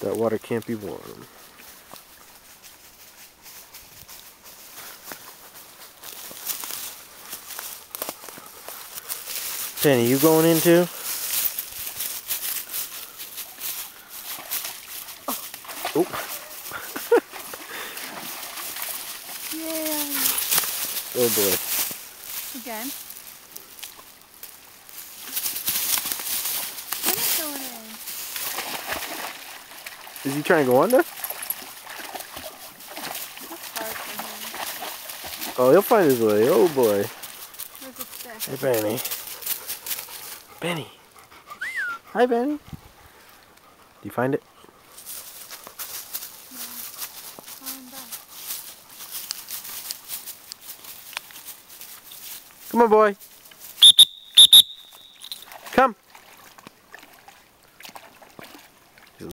That water can't be warm. Penny, you going into? Oh. Yeah. Oh boy. Again. Is he trying to go under? Hard for him. Oh, he'll find his way. Oh boy. Where's the stick? Hey, Penny. Penny. Hi, Penny. Do you find it? Come on, boy. Come.